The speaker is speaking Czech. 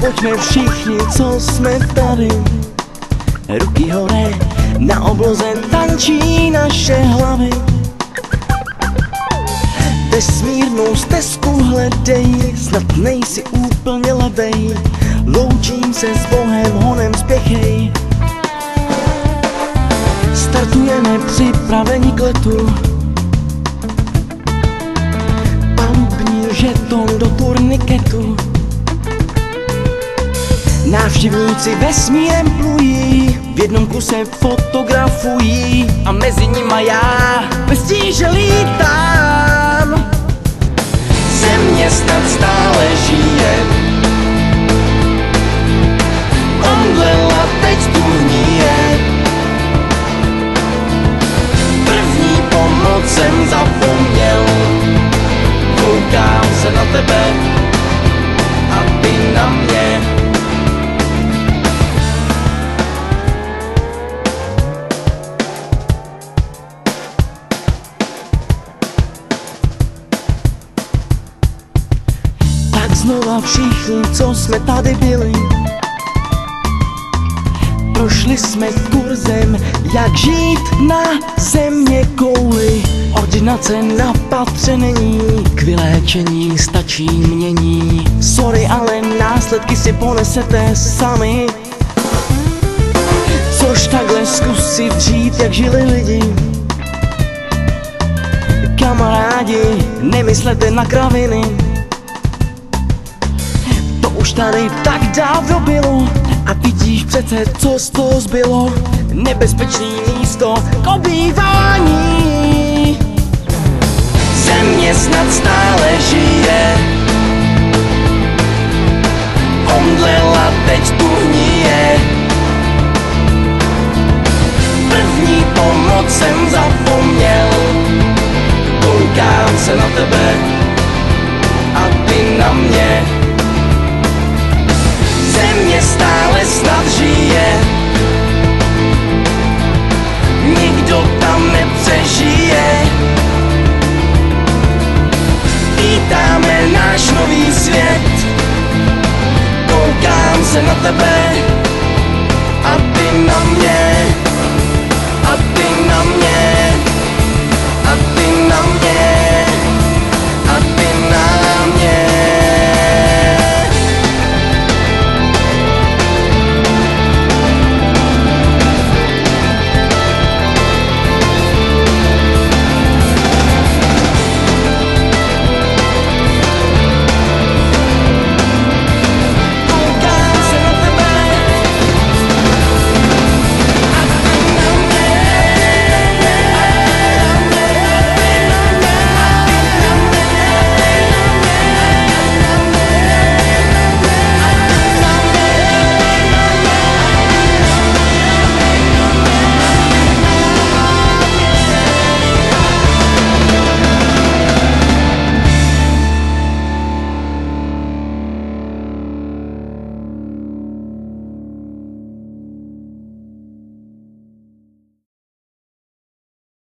Pojďme všichni, co jsme tady. Ruky hore, na obloze tančí naše hlavy stezku hledej, snad nejsi úplně levej Loučím se s Bohem, honem spěchej. Startujeme připraveni k letu. Palubní žeton do turniketu Návštěvníci vesmírem plují, v jednom kuse fotografují a mezi nima já. Bez tíže lítám. Země snad stále znova všichni, co jsme tady byli. Prošli jsme kurzem, jak žít na země kouli Ordinace na patře není, k vyléčení stačí mění. Sorry, ale následky si ponesete sami. Což takhle zkusit žít, jak žili lidi. Kamarádi, nemyslete na kraviny Tady tak dávno bylo. A vidíš přece, co z toho zbylo. Nebezpečný místo k obývání. Země snad stále žije. Omdlela teď tu hníje První pomoc jsem zapomněl. Koukám se na tebe. A ty na mě. se na tebe a ty na mě.